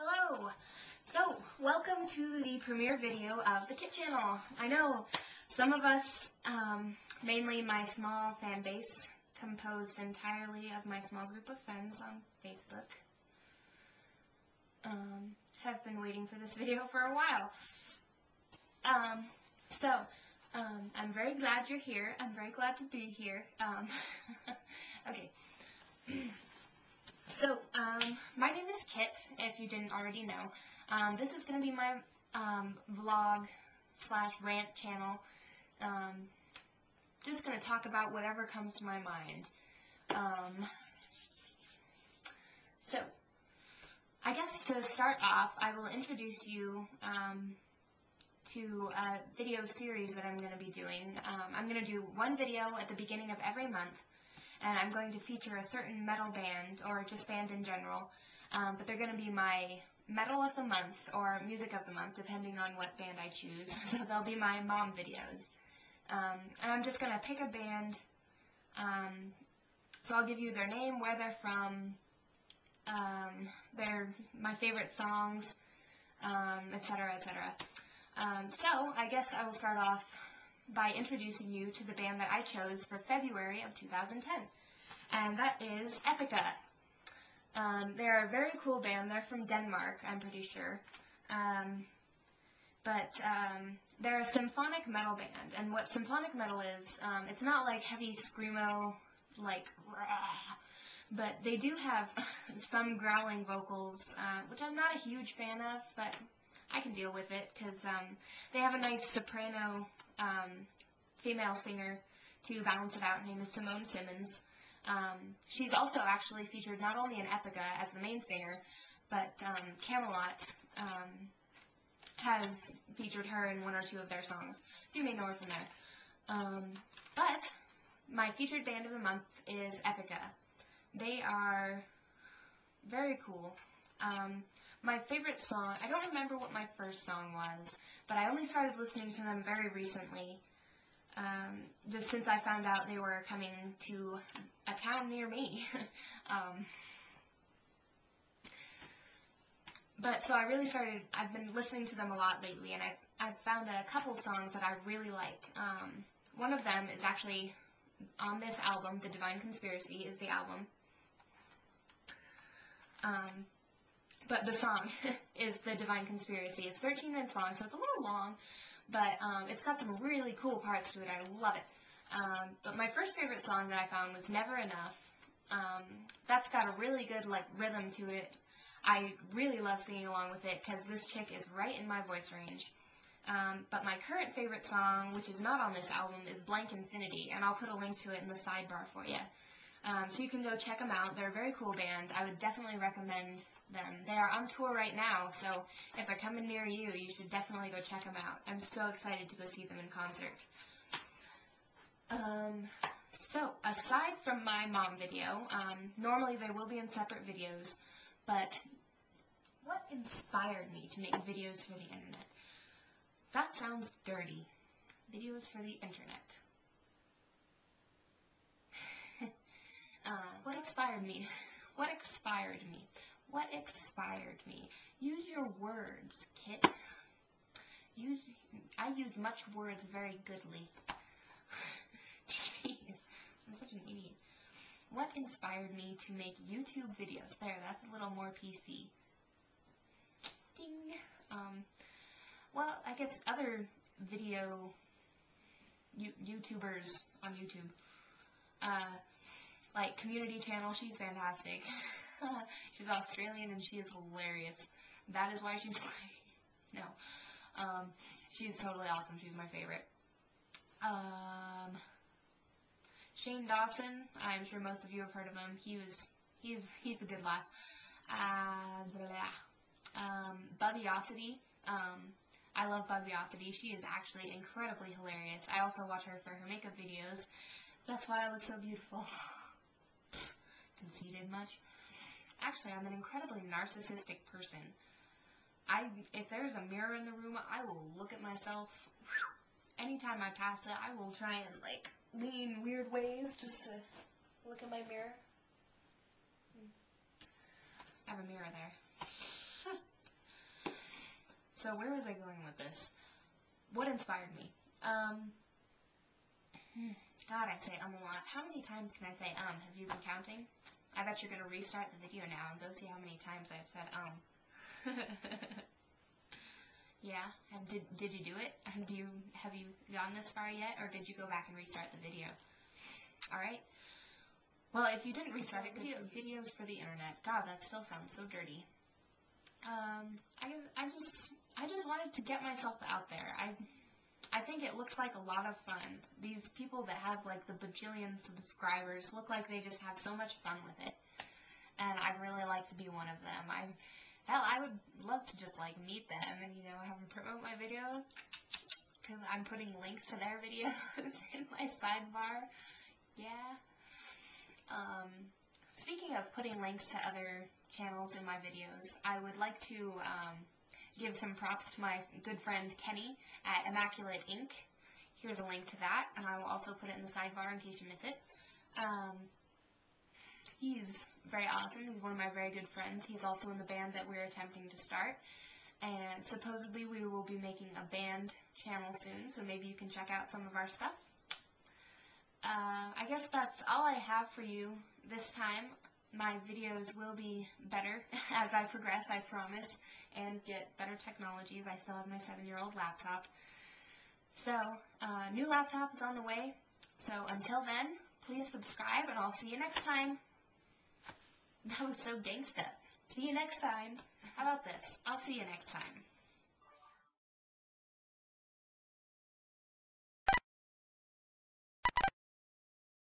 Hello! So, welcome to the premiere video of the Kit channel. I know some of us, um, mainly my small fan base, composed entirely of my small group of friends on Facebook, um, have been waiting for this video for a while. Um, so, um, I'm very glad you're here. I'm very glad to be here. Um, okay. So, um, my name is Kit, if you didn't already know. Um, this is going to be my um, vlog slash rant channel. Um, just going to talk about whatever comes to my mind. Um, so, I guess to start off, I will introduce you um, to a video series that I'm going to be doing. I'm going to do one video at the beginning of every month and I'm going to feature a certain metal band or just band in general. Um, but they're going to be my metal of the month or music of the month, depending on what band I choose. so they'll be my mom videos. Um, and I'm just going to pick a band. Um, so I'll give you their name, where they're from, um, their my favorite songs, etc., um, etc. Um, so I guess I will start off by introducing you to the band that I chose for February of 2010. And that is Epica. Um, they're a very cool band. They're from Denmark, I'm pretty sure. Um, but um, they're a symphonic metal band. And what symphonic metal is, um, it's not like heavy screamo, like, rah, but they do have some growling vocals, uh, which I'm not a huge fan of, but I can deal with it because um, they have a nice soprano um, female singer to balance it out. Her name is Simone Simons. Um, she's also actually featured not only in Epica as the main singer, but um, Kamelot um, has featured her in one or two of their songs. So you may know her from there. Um, but my featured band of the month is Epica. They are very cool. Um, my favorite song, I don't remember what my first song was, but I only started listening to them very recently, um, just since I found out they were coming to a town near me. um, but so I really started, I've been listening to them a lot lately, and I've, I've found a couple songs that I really like. Um, one of them is actually on this album, The Divine Conspiracy is the album. Um, but the song is The Divine Conspiracy. It's 13 minutes long, so it's a little long, but um, it's got some really cool parts to it. I love it. Um, but my first favorite song that I found was Never Enough. Um, that's got a really good like rhythm to it. I really love singing along with it because this chick is right in my voice range. Um, but my current favorite song, which is not on this album, is Blank Infinity, and I'll put a link to it in the sidebar for you. Um, so you can go check them out. They're a very cool band. I would definitely recommend them. They are on tour right now, so if they're coming near you, you should definitely go check them out. I'm so excited to go see them in concert. Um, so, aside from my mom video, um, normally they will be in separate videos, but what inspired me to make videos for the internet? That sounds dirty. Videos for the internet. uh, inspired me? What inspired me? What expired me? Use your words, Kit. Use, I use much words very goodly. Jeez, I'm such an idiot. What inspired me to make YouTube videos? There, that's a little more PC. Ding. Um, well, I guess other video YouTubers on YouTube, uh, like Community Channel, she's fantastic. she's Australian and she is hilarious. That is why she's no. Um, she's totally awesome. She's my favorite. Um, Shane Dawson. I'm sure most of you have heard of him. He was he's he's a good laugh. Uh, um, Bubbiosity. Um, I love Bubbiosity. She is actually incredibly hilarious. I also watch her for her makeup videos. That's why I look so beautiful. Conceited much? Actually, I'm an incredibly narcissistic person. I, if there's a mirror in the room, I will look at myself. Anytime I pass it, I will try and like lean weird ways just to look at my mirror. I have a mirror there. so where was I going with this? What inspired me? Um, hmm, God, I say um a lot. How many times can I say um? Have you been counting? I bet you're gonna restart the video now and go see how many times I've said um. yeah. Did did you do it? Do you have you gone this far yet, or did you go back and restart the video? All right. Well, if you didn't restart it, video, videos for the internet. God, that still sounds so dirty. Um, I, I just, I just wanted to get myself out there. I, I think it looks like a lot of fun. These people that have like the bajillion subscribers look like they just have so much fun with it. And I'd really like to be one of them. I, hell, I would love to just like meet them and, you know, have them promote my videos. Cause I'm putting links to their videos in my sidebar. Yeah. Um, speaking of putting links to other channels in my videos, I would like to um, give some props to my good friend Kenny at Immaculate Ink. Here's a link to that, and I will also put it in the sidebar in case you miss it. Um, he's very awesome. He's one of my very good friends. He's also in the band that we're attempting to start. And supposedly we will be making a band channel soon, so maybe you can check out some of our stuff. Uh, I guess that's all I have for you this time. My videos will be better as I progress, I promise, and get better technologies. I still have my seven-year-old laptop. So, uh, new laptop is on the way. So until then, please subscribe, and I'll see you next time. That was so gangsta. See you next time. How about this? I'll see you next time.